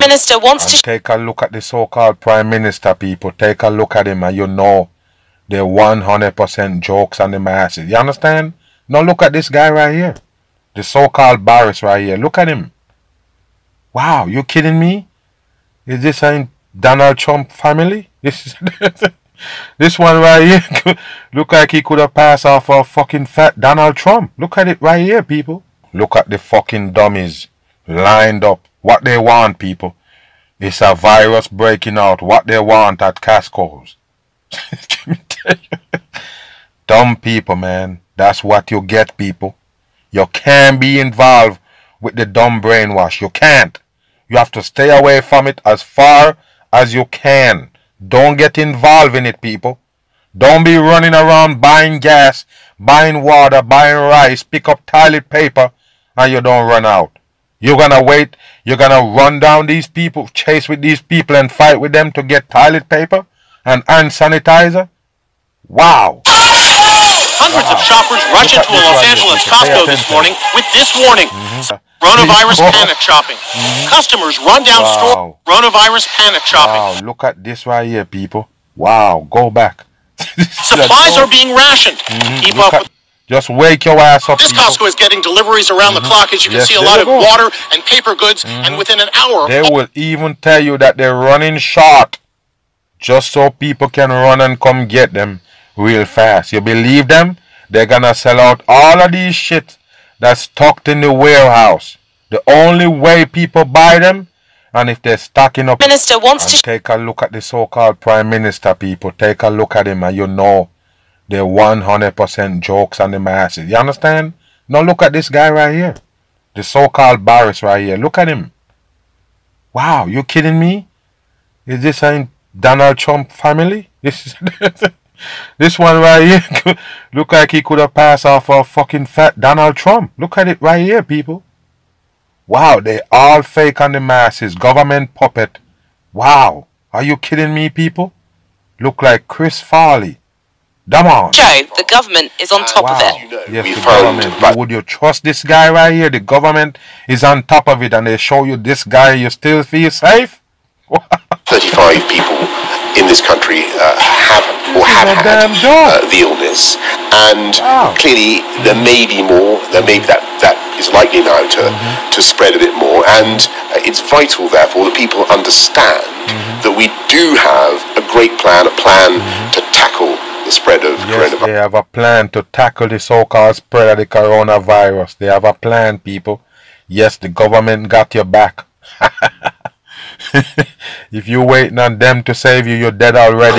Minister wants And to take a look at the so-called prime minister people. Take a look at him and you know they're 100% jokes on the masses. You understand? Now look at this guy right here. The so-called Boris right here. Look at him. Wow, you kidding me? Is this a Donald Trump family? This is this one right here. Look like he could have passed off a fucking fat Donald Trump. Look at it right here, people. Look at the fucking dummies lined up. What they want, people. It's a virus breaking out. What they want at Costco's. Dumb people, man. That's what you get, people. You can't be involved with the dumb brainwash. You can't. You have to stay away from it as far as you can. Don't get involved in it, people. Don't be running around buying gas, buying water, buying rice, pick up toilet paper, and you don't run out. You're gonna wait, you're gonna run down these people, chase with these people and fight with them to get toilet paper and hand sanitizer? Wow. Hundreds of shoppers rush into a Los Angeles. Costco this morning with this warning. Mm-hmm. Coronavirus panic shopping. Mm-hmm. Customers run down Wow. store. Coronavirus panic shopping. Wow, look at this right here, people. Wow, go back. Supplies are being rationed. Mm-hmm. Keep Look up with Just wake your ass up, this. Costco is getting deliveries around the mm-hmm. clock. As you can Yes, see, a lot of go. water and paper goods, and mm-hmm. within an hour, They will even tell you that they're running short just so people can run and come get them real fast. You believe them? They're gonna sell out all of these shit that's tucked in the warehouse. The only way people buy them, and if they're stocking up Minister wants to take a look at the so-called prime minister people. Take a look at him and you know they're 100% jokes on the masses. You understand? Now look at this guy right here. The so-called Boris right here. Look at him. Wow, you kidding me? Is this a Donald Trump family? This is this one right here. Look like he could have passed off a fucking fat Donald Trump. Look at it right here, people. Wow, they all fake on the masses. Government puppet. Wow. Are you kidding me, people? Look like Chris Farley. Come on. show the government is on top of Wow. it. Yes, we the found government. back- Would you trust this guy right here? The government is on top of it and they show you this guy, you still feel safe? 35 people in this country uh, have or This have had uh, the illness, and Wow. clearly there may be more. There may be that that is likely now to Mm-hmm. to spread a bit more, and uh, it's vital, therefore, that people understand Mm-hmm. that we do have a great plan, a plan to tackle the spread of Yes, coronavirus. they have a plan to tackle the so-called spread of the coronavirus. They have a plan, people. Yes, the government got your back. if you're waiting on them to save you, you're dead already.